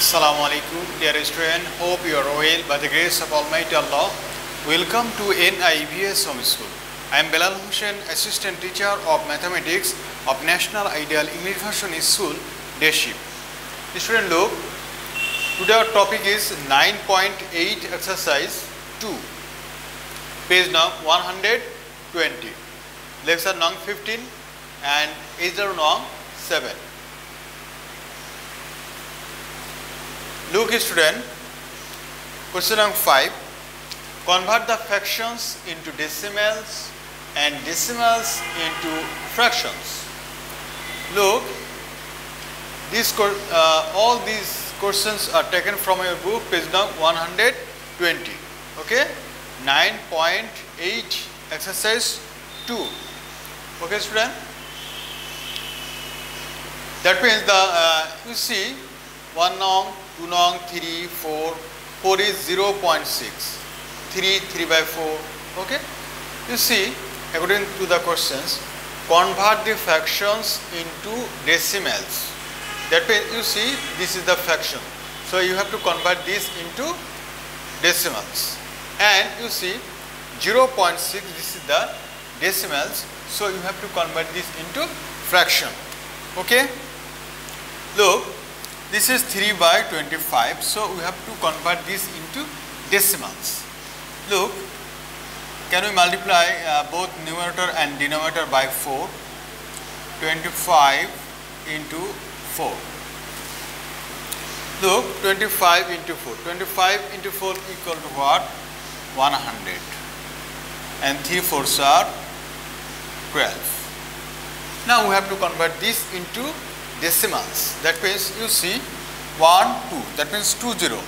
Assalamu alaikum, dear student. Hope you are well by the grace of Almighty Allah. Welcome to NIEVS Home School. I am Belal Hossain, Assistant Teacher of Mathematics of National Ideal English Version School, Deship. Student, look. Today our topic is 9.8 exercise 2, page number 120, lecture number 15 and answer number 7. Look student, question number 5. Convert the fractions into decimals and decimals into fractions. Look, these, uh, all these questions are taken from your book, page number 120. Okay, 9.8 exercise 2. Okay, student. That means the uh, you see 1 nong, 2 nong, 3, 4, 4 is 0 0.6, 3, 3 by 4, okay. You see, according to the questions, convert the fractions into decimals. That way you see, this is the fraction. So, you have to convert this into decimals. And you see, 0 0.6, this is the decimals. So, you have to convert this into fraction, okay. Look, this is 3 by 25. So, we have to convert this into decimals. Look, can we multiply uh, both numerator and denominator by 4? 25 into 4. Look, 25 into 4. 25 into 4 equal to what? 100. And 3 fours are 12. Now, we have to convert this into decimals. That means you see 1, 2, that means 2, 0.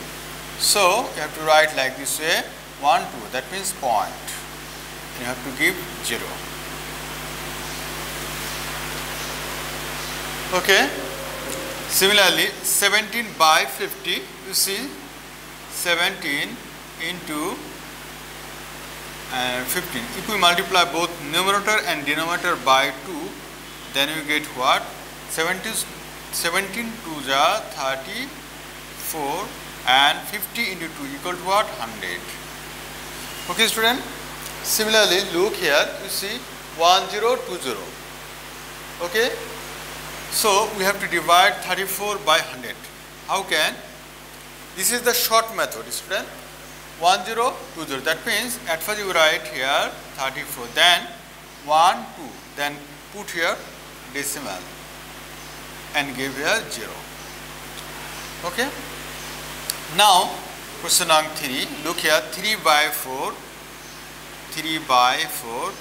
So, you have to write like this way 1, 2, that means point. You have to give 0. Okay. Similarly, 17 by 50, you see 17 into uh, 15. If we multiply both numerator and denominator by 2, then you get what? 17, 17 to the 34 and 50 into 2 equal to what? 100. Okay student? Similarly, look here, you see 1020. Okay? So, we have to divide 34 by 100. How can? This is the short method student. 1020. That means at first you write here 34, then 1, 2, then put here decimal and give here 0. Okay. Now, question number 3, look here 3 by 4, 3 by 4,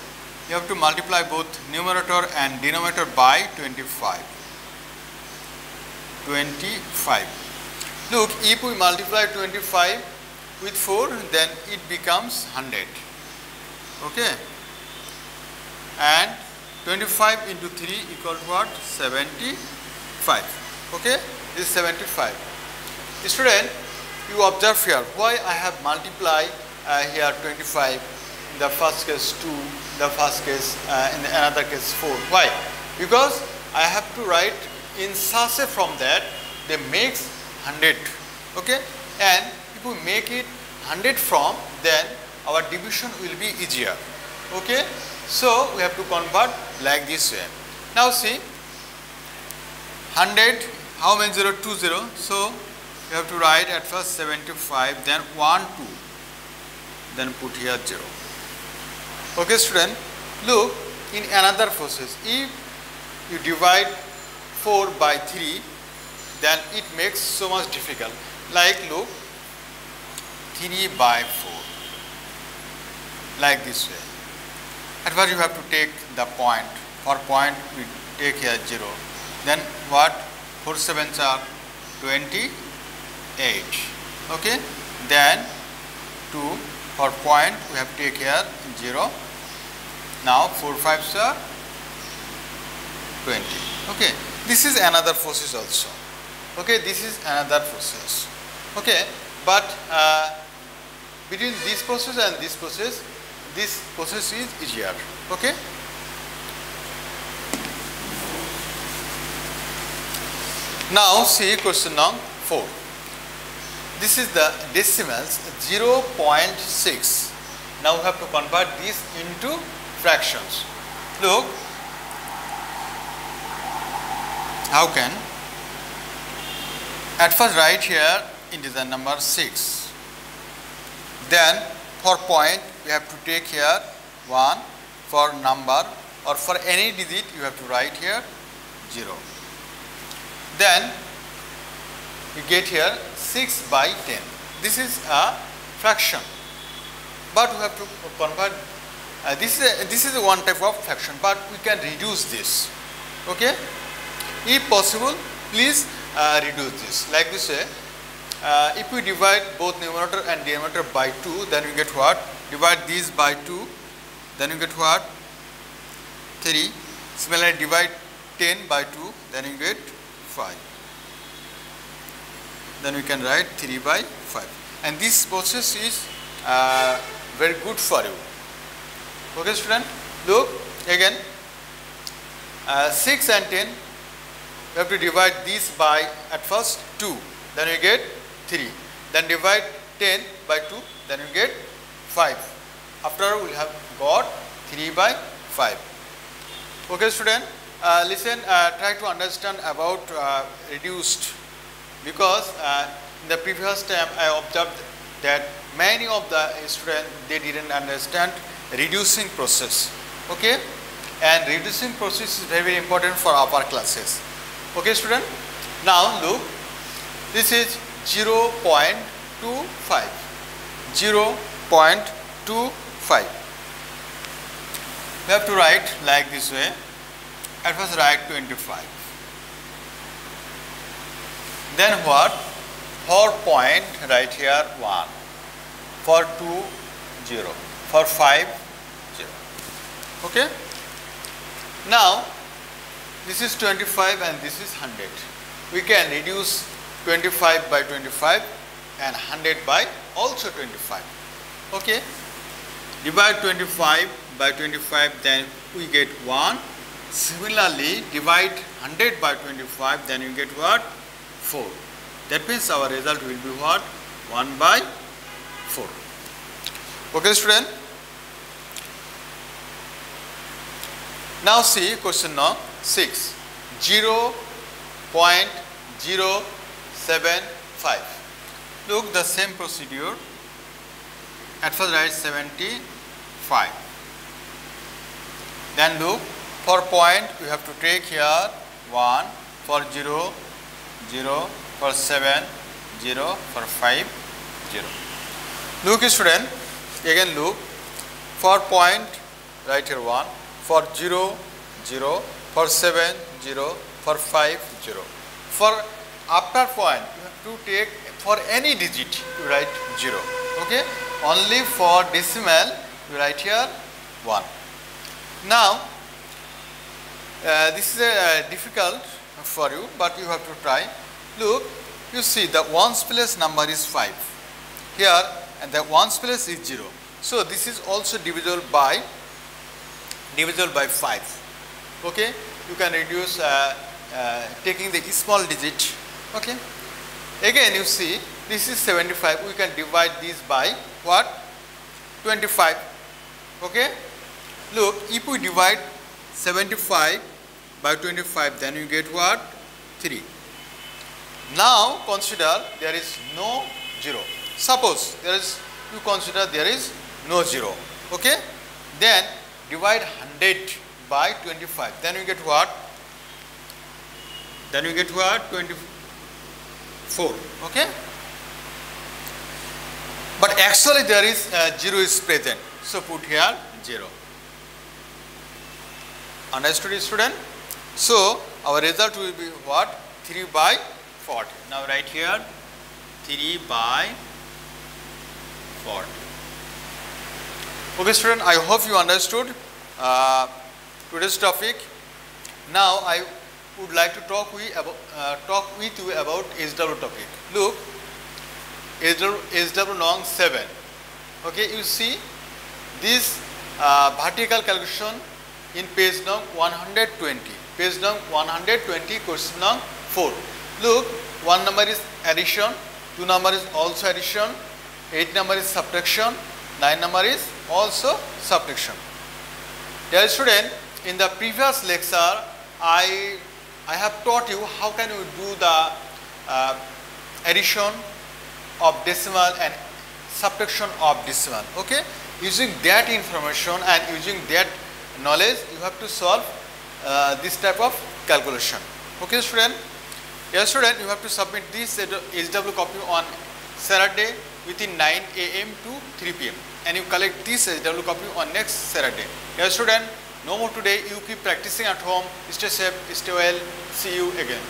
you have to multiply both numerator and denominator by 25. 25. Look, if we multiply 25 with 4, then it becomes 100. Okay. And 25 into 3 equal to what? 75. Okay, this is 75. Student, you observe here why I have multiplied uh, here 25 in the first case 2, the first case uh, in another case 4. Why? Because I have to write in a from that they makes 100. Okay, and if we make it 100 from, then our division will be easier. Okay, so we have to convert like this way. Now see 100 how many 0 2 0 so you have to write at first 75 then 1 2 then put here 0 okay student. Look in another process if you divide 4 by 3 then it makes so much difficult. Like look 3 by 4 like this way. At first you have to take the point. For point we take here 0. Then what? 4 sevens are 28. Okay. Then 2 for point we have to take here 0. Now 4 fives are 20. Okay. This is another process also. Okay. This is another process. Okay. But uh, between this process and this process this process is easier. Okay. Now see question number 4. this is the decimals 0.6. Now we have to convert this into fractions. Look, how can at first write here integer number 6 then for point we have to take here 1 for number or for any digit you have to write here 0 then you get here 6 by 10 this is a fraction. But we have to convert uh, this is a, this is one type of fraction but we can reduce this. Okay? If possible please uh, reduce this. Like this way uh, if we divide both numerator and denominator by 2 then we get what? Divide these by 2 then you get what? 3 similarly divide 10 by 2 then you get 5 then we can write 3 by 5 and this process is uh, very good for you. Okay student? Look again. Uh, 6 and 10 you have to divide these by at first 2 then you get 3 then divide 10 by 2 then you get 5 after we have got 3 by 5 okay student uh, listen uh, try to understand about uh, reduced because uh, in the previous time I observed that many of the students they didn't understand reducing process okay? And reducing process is very, very important for upper classes okay student? Now look this is 0 0.25 0 0.25 we have to write like this way at first write 25 then what? For point right here 1 for 2 0 for 5 0 okay? Now this is 25 and this is 100 we can reduce 25 by 25 and 100 by also 25 okay? Divide 25 by 25 then we get 1 similarly divide 100 by 25 then you get what? 4 that means our result will be what? 1 by 4 okay student? Now see question now 6 0 0.075 look the same procedure. At first write 75 then look for point we have to take here. 1 for 0 0 for 7 0 for 5 0 look student again look. For point write here 1 for 0 0 for 7 0 for 5 0 for after point you have to take for any digit you write 0 okay? Only for decimal you write here 1 now uh, this is uh, difficult for you but you have to try. Look you see the ones place number is 5 here and the ones place is 0 so this is also divisible by divisible by 5 okay? You can reduce uh, uh, taking the small digit. Okay? Again you see this is 75 we can divide this by what? 25 okay? Look if we divide 75 by 25 then you get what? 3 now consider there is no 0 suppose there is you consider there is no 0 okay? Then divide 100 by 25 then you get what? Then you get what? 24 okay? But actually there is uh, 0 is present. So put here 0 understood student so our result will be what 3 by 40 now write here 3 by 40 okay student i hope you understood uh, today's topic now i would like to talk with, about, uh, talk with you about SW topic. Look, SW, SW long 7. Okay, you see this uh, vertical calculation in page number 120. Page number 120, question number 4. Look, one number is addition, 2 number is also addition, 8 number is subtraction, 9 number is also subtraction. Dear student, in the previous lecture, I, I have taught you how can you do the uh, addition of decimal and subtraction of decimal. Okay, using that information and using that knowledge, you have to solve Uh, this type of calculation. Okay, student. Yes, student, you have to submit this HW copy on Saturday within 9 a.m. to 3 p.m. and you collect this HW copy on next Saturday. Yes, student, no more today. You keep practicing at home. Stay safe, stay well. See you again.